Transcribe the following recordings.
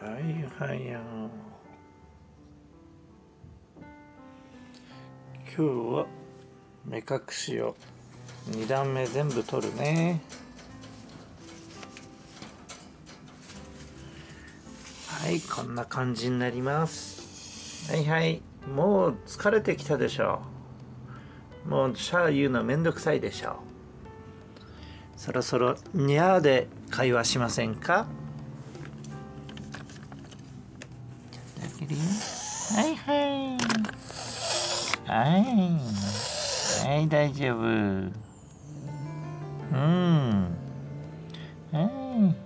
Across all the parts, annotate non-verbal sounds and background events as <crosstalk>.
はいはいよ今日は目隠しを2段目全部取るね。はいこんな感じになります。はいはい。もう疲れてきたでしょう。もうシャー言うのめんどくさいでしょう。そろそろにゃーで会話しませんか？はいはい。はい。はい大丈夫。うん。はい。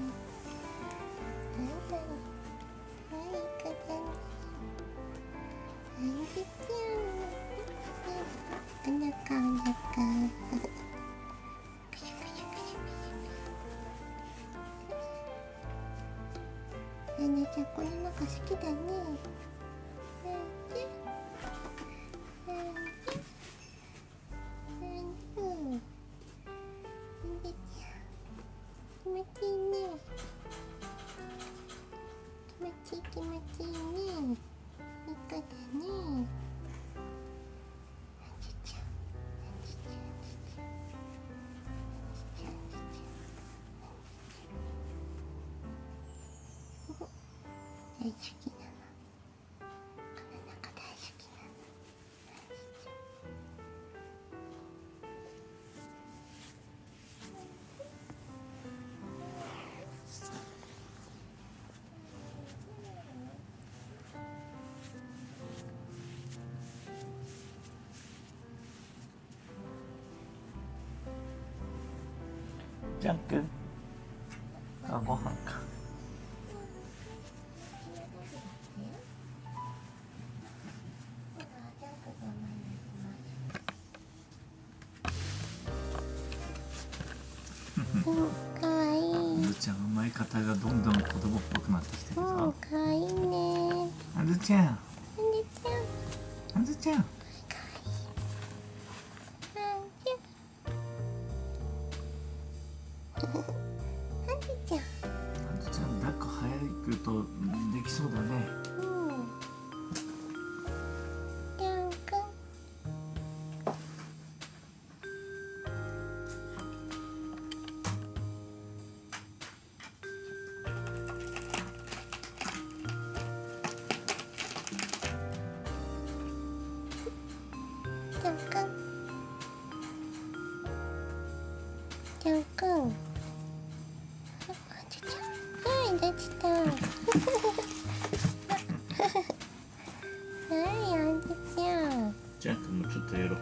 あなちゃんこの中好きだね。大好きなのこの中大好きなのジャンクあご飯。かかわいいずちゃん甘い方がどんどん子供っぽくなってきてるうんぞかわいいね。あずちゃん。あんでちゃん。あずちゃん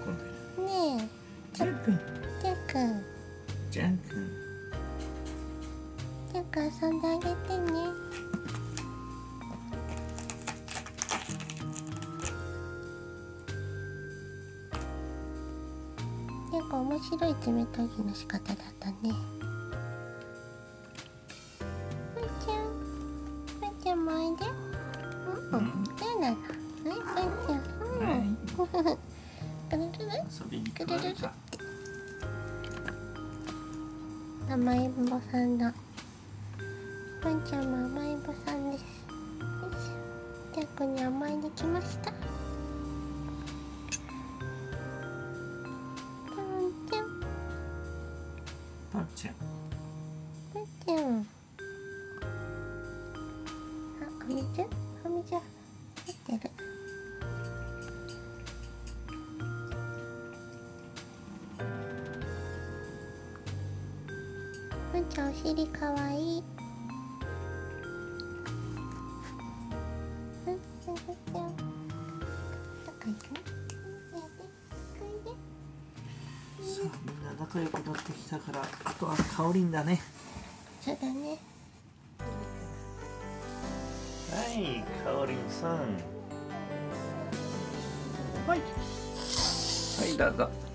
喜んでる。ねジャン君。えちゃんくんジャン君。ちゃんくん遊んであげてね。なんか面白い冷たいの仕方だったね甘えん坊さんだワンちゃんも甘えん坊さんです。よいしょジャックに甘えに来ました。パンちゃん。パンちゃん。ちゃんお尻かわいい。さあみんな仲良くなってきたからあとは香りんだね。そうだね。はいかおりんさん。はい。はいどうぞ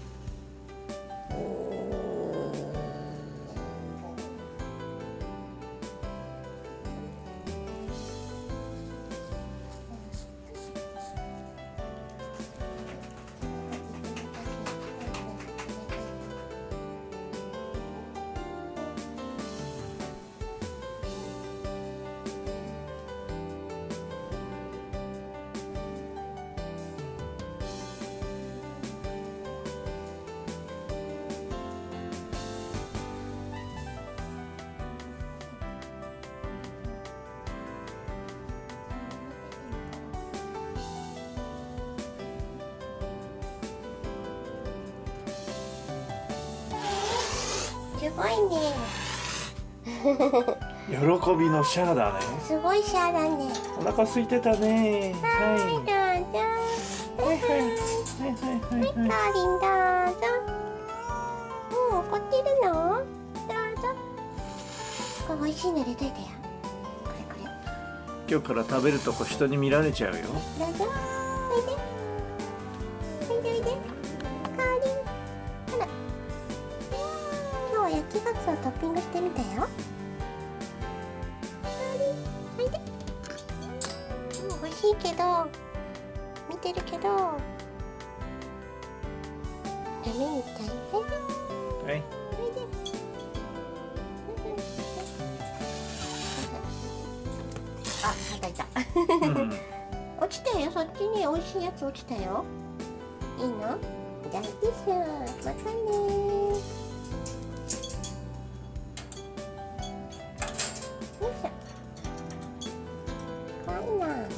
ごいね喜びのシャアだねすごいシャアだねお腹空いてたねはい、はどうぞ。いはいはいはいはいはいカーリンどうぞ。もう怒ってるの？どうぞ。これ美味しいの入れといてよ。これこれ。今日から食べるとこ人に見られちゃうよどうぞ。おいで。今日は焼きガツオトッピングしてみたよ。うん、美味しいけど。見てるけど。ダメみたいね。はいあ、叩いた。うん落ちたよ、そっちに美味しいやつ落ちたよ。いいの？じゃあ、いいっすよ。またね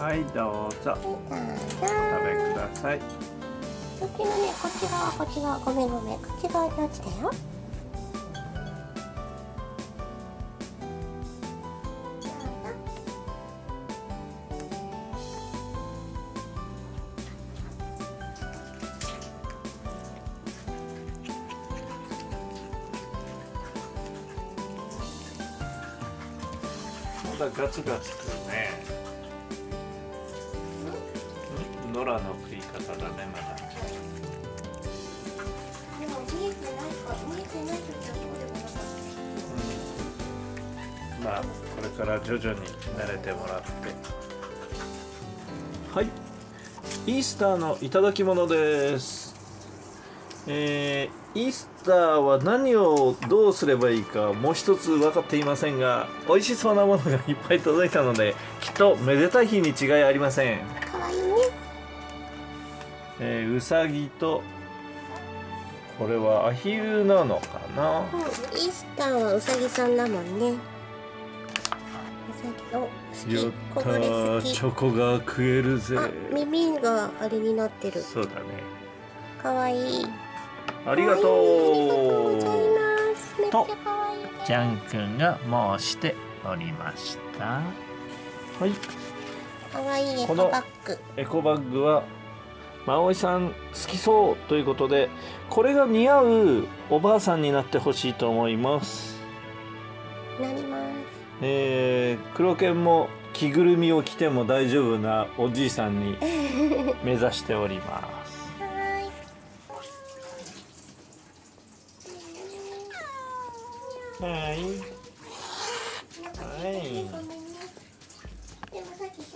はい、はいどうぞ。お食べくださいそっちのね、こっち側、こっち側、ごめんごめん。こっち側に落ちたよ。まだガツガツくるね野良の食い方だねまだでも見えてないか見えてない時はそうでもなかっうん。まあこれから徐々に慣れてもらってはいイースターのいただき物ですえー、イースターは何をどうすればいいかもう一つ分かっていません。が美味しそうなものがいっぱい届いたのできっとめでたい日に違いありません、えー、うさぎとこれはアヒルなのかな？うん、イースターはうさぎさんだもんね。うさぎお好きやっこたこで好きーチョコが食えるぜ。あ耳があれになってる。そうだね。かわいい。ありがとかわいい。ありがとうございます。めっちゃとかわいいね。ジャン君が申しておりました。はい。かわいいエコバッグ。エコバッグは真央さん好きそうということでこれが似合うおばあさんになってほしいと思います。なります。えー、黒犬も着ぐるみを着ても大丈夫なおじいさんに <laughs> 目指しております。はーい。はい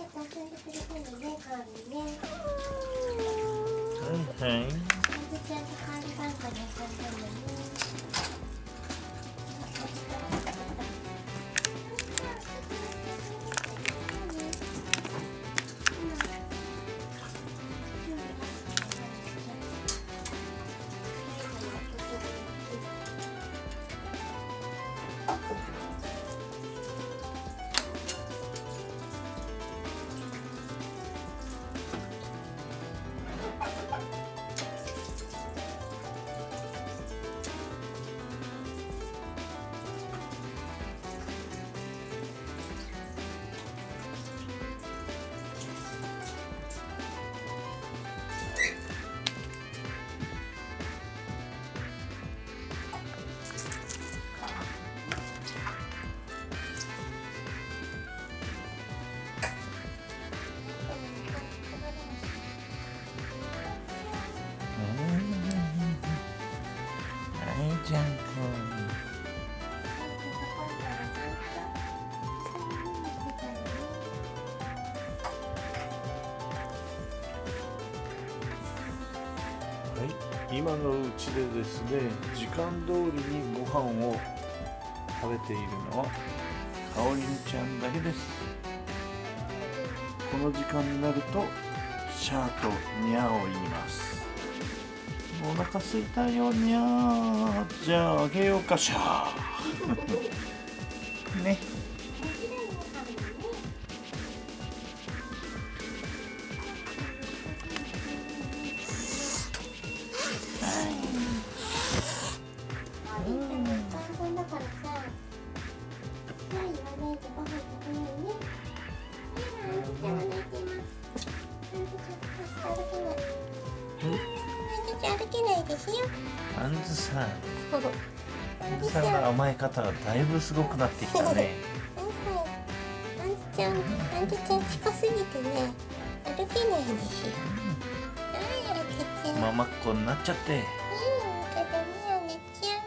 は今のうちでですね時間通りにご飯を食べているのはかおりんちゃんだけです。この時間になるとシャーとニャーを言います。お腹すいたよニャー。じゃああげようかシャー。<laughs> ね。けないですよあんずさんあんずさんの甘え方がだいぶすごくなってきたね。はいはいあんずちゃんあんずちゃん近すぎてね歩けないですよ。はいあんずちゃんママっ子になっちゃって。うん、かだね、お姉ちゃん。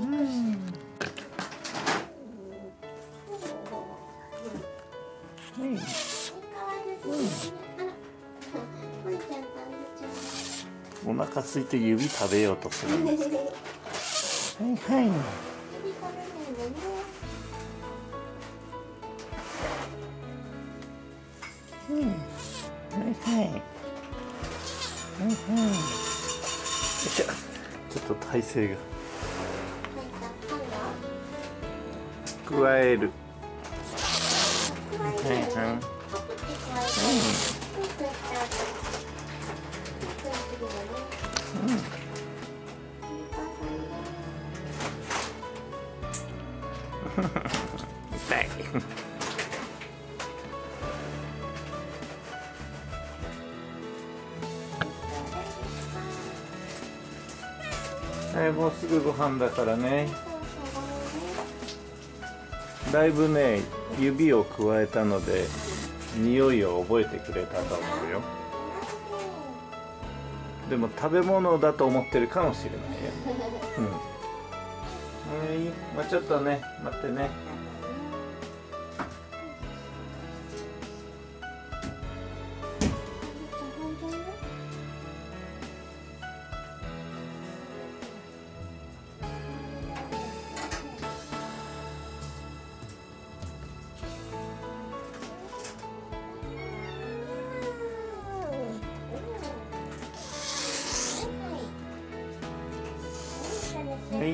かだね。はいお腹空いて指食べようとする。んですはいはい。うん。はいはい。はいはい。よいしょちょっと体勢が加える。はいはい。痛い。はい。もうすぐご飯だからね。だいぶね指を加えたので匂いを覚えてくれたと思うよ。でも食べ物だと思ってるかもしれないよ。うん。えーもうちょっとね待ってね。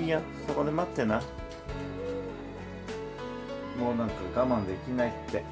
いやそこで待ってな。もうなんか我慢できないって。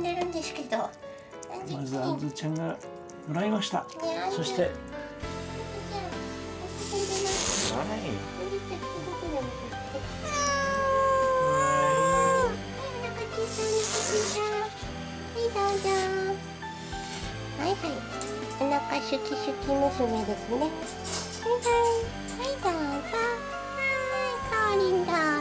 んでるんですけど。まずあずちゃんがもらいました。そして。はいはいはい、お腹シュキシュキ娘ですね。はいはい、はいどうぞ。はい、かおりんどう